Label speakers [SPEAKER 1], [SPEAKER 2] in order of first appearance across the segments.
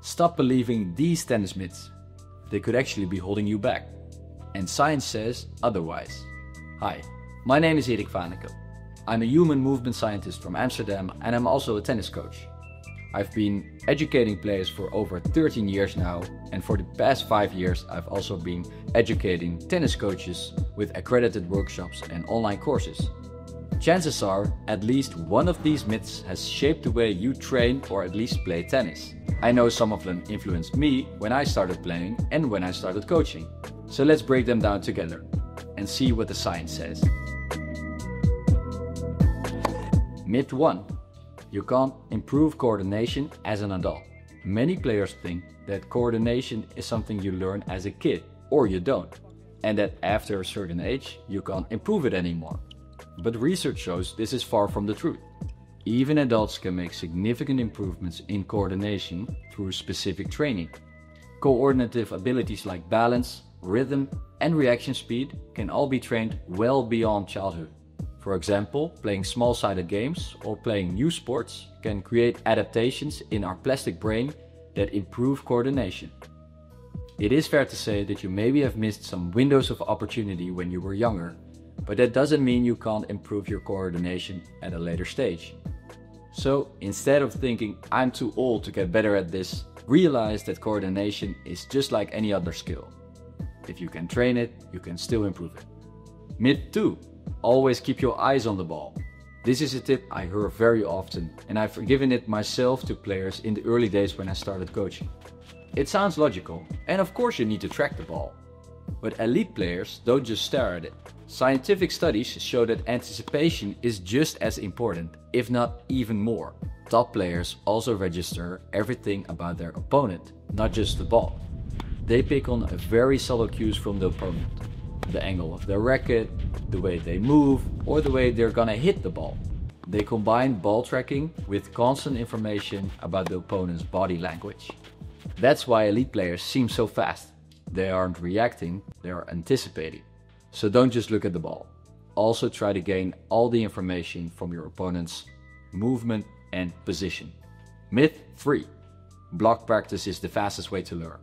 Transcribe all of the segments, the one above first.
[SPEAKER 1] Stop believing these tennis myths. They could actually be holding you back. And science says otherwise. Hi, my name is Erik Faneker. I'm a human movement scientist from Amsterdam and I'm also a tennis coach. I've been educating players for over 13 years now, and for the past 5 years, I've also been educating tennis coaches with accredited workshops and online courses. Chances are, at least one of these myths has shaped the way you train or at least play tennis. I know some of them influenced me when I started playing and when I started coaching. So let's break them down together and see what the science says. Myth 1 You can't improve coordination as an adult. Many players think that coordination is something you learn as a kid, or you don't, and that after a certain age you can't improve it anymore. But research shows this is far from the truth. Even adults can make significant improvements in coordination through specific training. Coordinative abilities like balance, rhythm, and reaction speed can all be trained well beyond childhood. For example, playing small sided games or playing new sports can create adaptations in our plastic brain that improve coordination. It is fair to say that you maybe have missed some windows of opportunity when you were younger but that doesn't mean you can't improve your coordination at a later stage. So instead of thinking, I'm too old to get better at this, realize that coordination is just like any other skill. If you can train it, you can still improve it. Myth 2 Always keep your eyes on the ball. This is a tip I hear very often, and I've given it myself to players in the early days when I started coaching. It sounds logical, and of course, you need to track the ball. But elite players don't just stare at it, Scientific studies show that anticipation is just as important, if not even more. Top players also register everything about their opponent, not just the ball. They pick on very subtle cues from the opponent the angle of their racket, the way they move, or the way they're gonna hit the ball. They combine ball tracking with constant information about the opponent's body language. That's why elite players seem so fast. They aren't reacting, they are anticipating. So don't just look at the ball. Also try to gain all the information from your opponent's movement and position. Myth 3. Block practice is the fastest way to learn.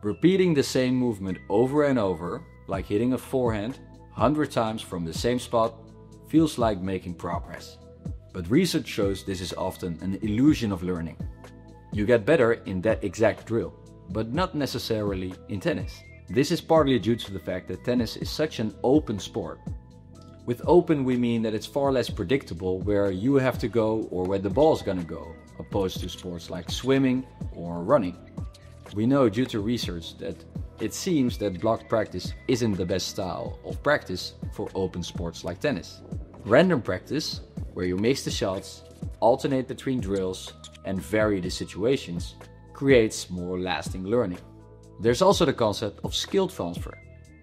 [SPEAKER 1] Repeating the same movement over and over, like hitting a forehand 100 times from the same spot, feels like making progress. But research shows this is often an illusion of learning. You get better in that exact drill, but not necessarily in tennis. This is partly due to the fact that tennis is such an open sport. With open, we mean that it's far less predictable where you have to go or where the ball is gonna go, opposed to sports like swimming or running. We know due to research that it seems that block practice isn't the best style of practice for open sports like tennis. Random practice, where you mix the shots, alternate between drills, and vary the situations, creates more lasting learning. There's also the concept of skill transfer,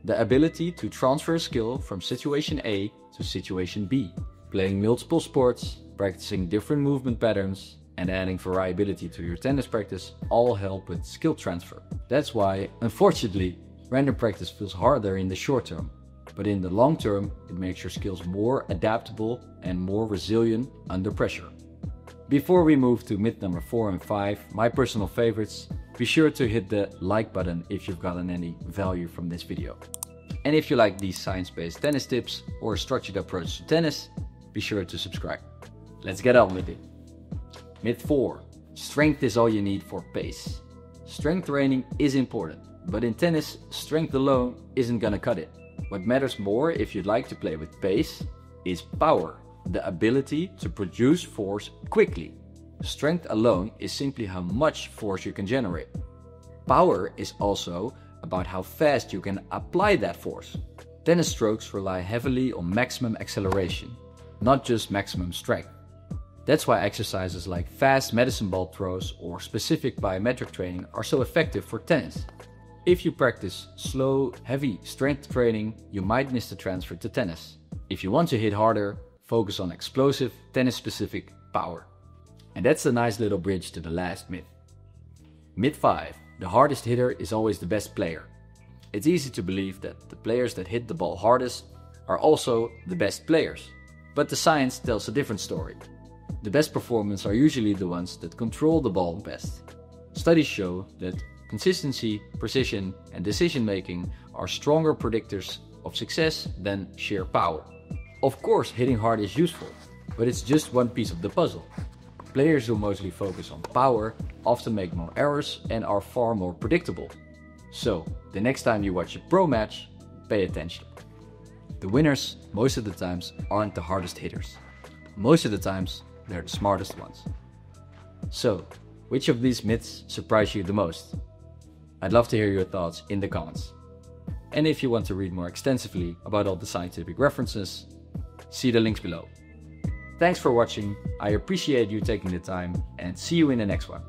[SPEAKER 1] the ability to transfer a skill from situation A to situation B. Playing multiple sports, practicing different movement patterns, and adding variability to your tennis practice all help with skill transfer. That's why, unfortunately, random practice feels harder in the short term, but in the long term, it makes your skills more adaptable and more resilient under pressure. Before we move to myth number 4 and 5, my personal favorites, be sure to hit the like button if you've gotten any value from this video. And if you like these science-based tennis tips or structured approach to tennis, be sure to subscribe. Let's get on with it. Myth 4. Strength is all you need for pace. Strength training is important, but in tennis, strength alone isn't gonna cut it. What matters more if you'd like to play with pace is power the ability to produce force quickly. Strength alone is simply how much force you can generate. Power is also about how fast you can apply that force. Tennis strokes rely heavily on maximum acceleration, not just maximum strength. That's why exercises like fast medicine ball throws or specific plyometric training are so effective for tennis. If you practice slow, heavy strength training, you might miss the transfer to tennis. If you want to hit harder, focus on explosive, tennis specific power. And that's a nice little bridge to the last myth. Myth 5 The hardest hitter is always the best player. It's easy to believe that the players that hit the ball hardest are also the best players. But the science tells a different story. The best performers are usually the ones that control the ball best. Studies show that consistency, precision, and decision making are stronger predictors of success than sheer power. Of course, hitting hard is useful, but it's just one piece of the puzzle. Players who mostly focus on power often make more errors and are far more predictable. So, the next time you watch a pro match, pay attention. The winners, most of the times, aren't the hardest hitters. Most of the times, they're the smartest ones. So, which of these myths surprised you the most? I'd love to hear your thoughts in the comments. And if you want to read more extensively about all the scientific references, see the links below. Thanks for watching, I appreciate you taking the time, and see you in the next one.